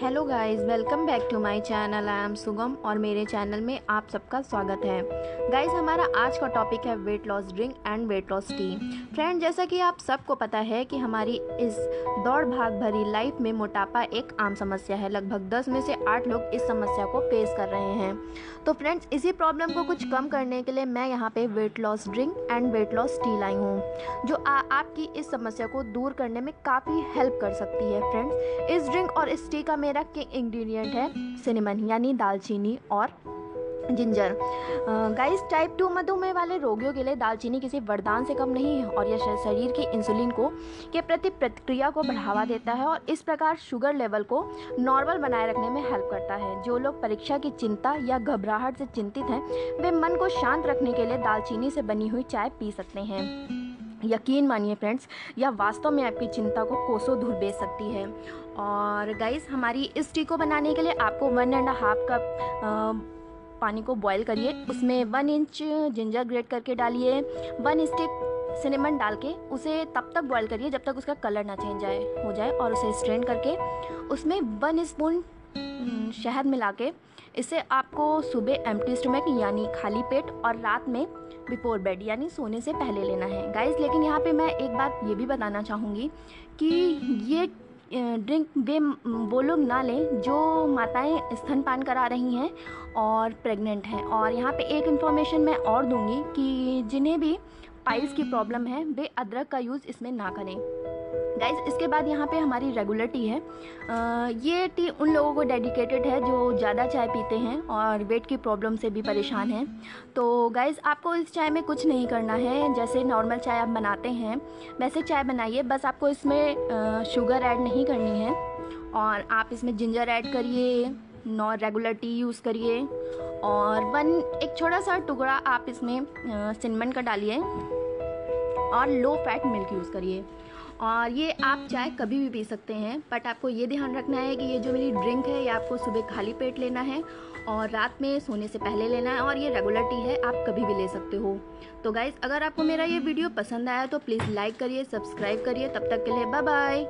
Hello guys welcome back to my channel I am Sugam और मेरे channel में आप सबका स्वागत है। गाइस हमारा आज का टॉपिक है weight loss drink and weight loss tea friend जैसा कि आप सबको पता है कि हमारी इस दौड़ भाग भरी लाइफ में मोटापा एक आम समस्या है। लगभग 10 में से 8 लोग इस समस्या को फेस कर रहे हैं। तो फ्रेंड्स इसी प्रॉब्लम को कुछ कम करने के लिए मैं यहाँ पे weight loss drink and weight loss tea लाई हूँ जो आ, आपकी इस समस्या को दूर करने में काफ़ी हेल्प कर सकती है। फ्रेंड्स इस ड्रिंक और इस टी का मेरा किंग इंग्रेडिएंट है सिनेमन यानी दालचीनी और जिंजर गाइस टाइप टू मधुमेह वाले रोगियों के लिए दालचीनी किसी वरदान से कम नहीं है और यह शरीर की इंसुलिन को, के प्रति प्रतिक्रिया को बढ़ावा देता है और इस प्रकार शुगर लेवल को नॉर्मल बनाए रखने में हेल्प करता है। जो लोग परीक्षा की चिंता या घबराहट से चिंतित हैं, वे मन को शांत रखने के लिए दालचीनी से बनी हुई चाय पी सकते हैं। यकीन मानिए फ्रेंड्स, यह वास्तव में आपकी चिंता को कोसों दूर बेच सकती है। और गाइस हमारी इस टी को बनाने के लिए आपको वन एंड हाफ़ कप पानी को बॉईल करिए। उसमें वन इंच जिंजर ग्रेट करके डालिए। वन स्टिक सिनेमन डाल के उसे तब तक बॉईल करिए जब तक उसका कलर ना चेंज आए, हो जाए और उसे स्ट्रेन करके। उसमें वन स्पून शहद मिला के। इसे आपको सुबह एम्प्टी स्टमक यानी खाली पेट, और रात में बिफोर बेड यानी सोने से पहले लेना है। गाइस लेकिन यहाँ पे मैं एक बात ये भी बताना चाहूँगी कि ये ड्रिंक वे, वो लोग ना लें जो माताएँ स्तनपान करा रही हैं और प्रेग्नेंट हैं। और यहाँ पे एक इन्फॉर्मेशन मैं और दूँगी कि जिन्हें भी पाइल्स की प्रॉब्लम है, वे अदरक का यूज़ इसमें ना करें। गाइज़ इसके बाद यहाँ पे हमारी रेगुलर टी है। आ, ये टी उन लोगों को डेडिकेटेड है जो ज़्यादा चाय पीते हैं और वेट की प्रॉब्लम से भी परेशान हैं। तो गाइज़ आपको इस चाय में कुछ नहीं करना है। जैसे नॉर्मल चाय आप बनाते हैं वैसे चाय बनाइए। बस आपको इसमें आ, शुगर ऐड नहीं करनी है। और आप इसमें जिंजर ऐड करिए नॉन रेगुलर टी यूज़ करिए। और वन एक छोटा सा टुकड़ा आप इसमें सिनमन का डालिए। और लो फैट मिल्क यूज़ करिए। और ये आप चाय कभी भी पी सकते हैं बट आपको ये ध्यान रखना है कि ये जो मेरी ड्रिंक है, ये आपको सुबह खाली पेट लेना है और रात में सोने से पहले लेना है और ये रेगुलर टी है, आप कभी भी ले सकते हो। तो गाइज़ अगर आपको मेरा ये वीडियो पसंद आया तो प्लीज़ लाइक करिए सब्सक्राइब करिए। तब तक के लिए बाय बाय